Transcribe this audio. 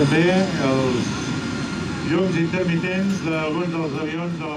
també els llums intermitents d'alguns dels avions de